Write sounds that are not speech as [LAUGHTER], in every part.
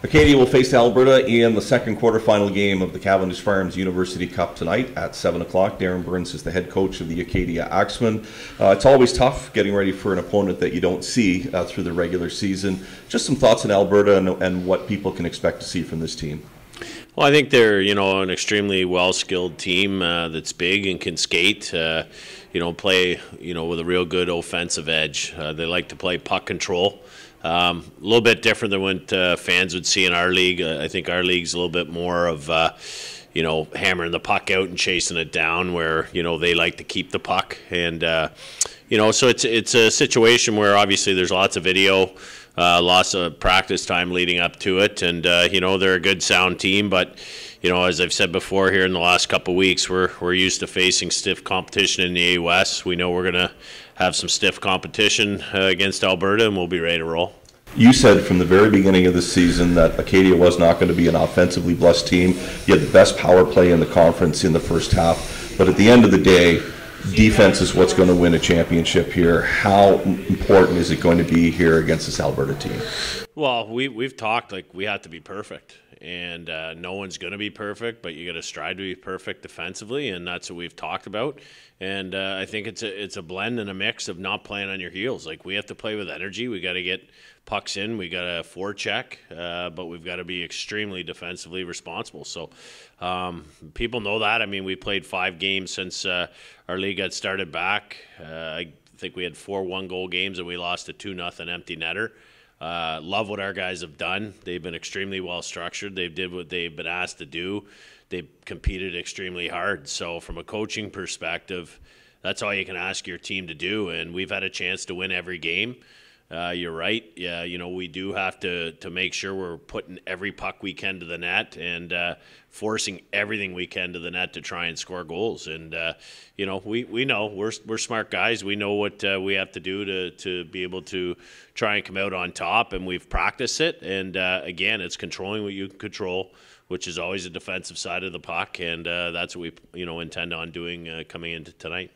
Acadia will face Alberta in the second quarterfinal game of the Cavendish Farms University Cup tonight at 7 o'clock. Darren Burns is the head coach of the Acadia Axemen. Uh, it's always tough getting ready for an opponent that you don't see uh, through the regular season. Just some thoughts on Alberta and, and what people can expect to see from this team. Well, I think they're you know an extremely well skilled team uh, that's big and can skate. Uh, you know, play you know with a real good offensive edge. Uh, they like to play puck control. Um, a little bit different than what uh, fans would see in our league. Uh, I think our league's a little bit more of, uh, you know, hammering the puck out and chasing it down, where you know they like to keep the puck, and uh, you know, so it's it's a situation where obviously there's lots of video, uh, lots of practice time leading up to it, and uh, you know they're a good sound team, but you know, as I've said before here in the last couple weeks, we're we're used to facing stiff competition in the AUS. We know we're gonna have some stiff competition uh, against Alberta, and we'll be ready to roll. You said from the very beginning of the season that Acadia was not going to be an offensively blessed team. You had the best power play in the conference in the first half, but at the end of the day, defense is what's going to win a championship here. How important is it going to be here against this Alberta team? Well, we we've talked like we have to be perfect, and uh, no one's going to be perfect, but you got to strive to be perfect defensively, and that's what we've talked about. And uh, I think it's a it's a blend and a mix of not playing on your heels. Like we have to play with energy. We got to get pucks in. We got to forecheck, uh, but we've got to be extremely defensively responsible. So um, people know that. I mean, we played five games since uh, our league got started back. Uh, I think we had four one goal games and we lost a two nothing empty netter. Uh, love what our guys have done. They've been extremely well structured. They've did what they've been asked to do. They competed extremely hard. So from a coaching perspective, that's all you can ask your team to do. And we've had a chance to win every game. Uh, you're right. Yeah, you know we do have to to make sure we're putting every puck we can to the net and uh, forcing everything we can to the net to try and score goals. And uh, you know we, we know we're we're smart guys. We know what uh, we have to do to to be able to try and come out on top. And we've practiced it. And uh, again, it's controlling what you can control, which is always the defensive side of the puck. And uh, that's what we you know intend on doing coming into tonight.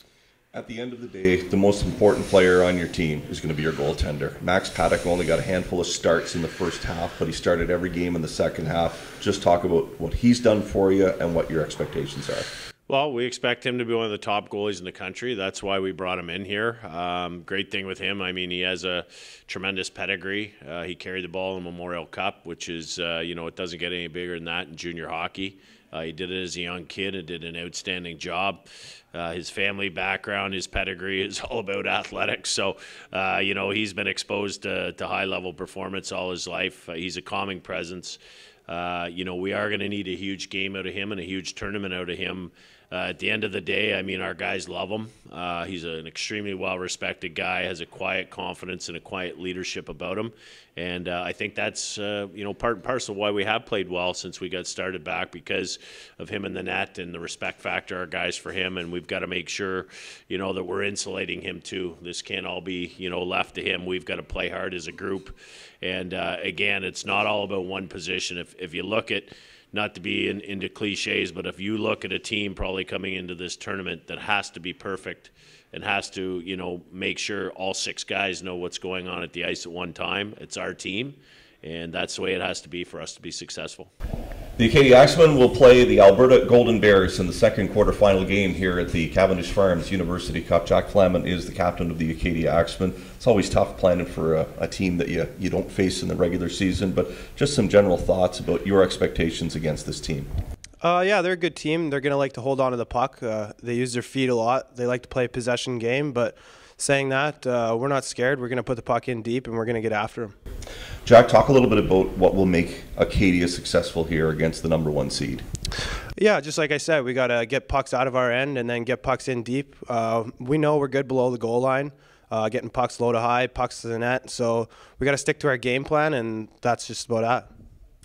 At the end of the day, the most important player on your team is going to be your goaltender. Max Paddock only got a handful of starts in the first half, but he started every game in the second half. Just talk about what he's done for you and what your expectations are. Well, we expect him to be one of the top goalies in the country. That's why we brought him in here. Um, great thing with him, I mean, he has a tremendous pedigree. Uh, he carried the ball in Memorial Cup, which is, uh, you know, it doesn't get any bigger than that in junior hockey. Uh, he did it as a young kid and did an outstanding job. Uh, his family background, his pedigree is [LAUGHS] all about athletics. So, uh, you know, he's been exposed to, to, high level performance all his life. Uh, he's a calming presence. Uh, you know, we are going to need a huge game out of him and a huge tournament out of him uh, at the end of the day, I mean, our guys love him. Uh, he's an extremely well respected guy, has a quiet confidence and a quiet leadership about him. And uh, I think that's, uh, you know, part and parcel why we have played well since we got started back because of him in the net and the respect factor our guys for him. And we've got to make sure, you know, that we're insulating him too. This can't all be, you know, left to him. We've got to play hard as a group. And uh, again, it's not all about one position. If, if you look at, not to be in, into cliches, but if you look at a team probably coming into this tournament that has to be perfect and has to, you know, make sure all six guys know what's going on at the ice at one time, it's our team. And that's the way it has to be for us to be successful. The Acadia Axemen will play the Alberta Golden Bears in the second quarterfinal game here at the Cavendish Farms University Cup. Jack Clement is the captain of the Acadia Axemen. It's always tough planning for a, a, team that you, you don't face in the regular season, but just some general thoughts about your expectations against this team. Uh, yeah, they're a good team. They're going to like to hold on to the puck. Uh, they use their feet a lot. They like to play a possession game, but saying that, uh, we're not scared. We're going to put the puck in deep and we're going to get after them. Jack, talk a little bit about what will make Acadia successful here against the number one seed. Yeah, just like I said, we got to get pucks out of our end and then get pucks in deep. Uh, we know we're good below the goal line. Uh, getting pucks low to high, pucks to the net. So we got to stick to our game plan, and that's just about that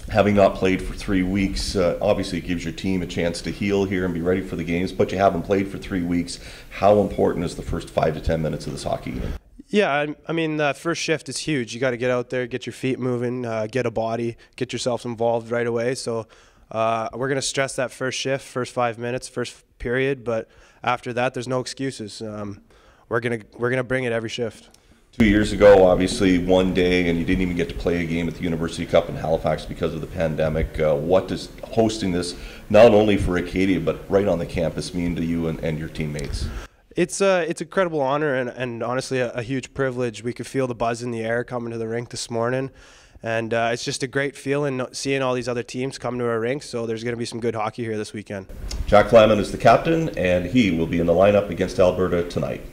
having not played for three weeks, uh, obviously it gives your team a chance to heal here and be ready for the games, but you haven't played for three weeks. How important is the first five to 10 minutes of this hockey game? Yeah, I, mean, the first shift is huge. You got to get out there, get your feet moving, uh, get a body, get yourself involved right away. So uh, we're going to stress that first shift, first five minutes, first period, but after that, there's no excuses. Um, we're gonna we're gonna bring it every shift Two years ago, obviously, one day, and you didn't even get to play a game at the University Cup in Halifax because of the pandemic. Uh, what does hosting this, not only for Acadia, but right on the campus, mean to you and, and your teammates? It's a it's a incredible honor and, and honestly a, a huge privilege. We could feel the buzz in the air coming to the rink this morning, and uh, it's just a great feeling seeing all these other teams come to our rink. So there's going to be some good hockey here this weekend. Jack Flaman is the captain, and he will be in the lineup against Alberta tonight.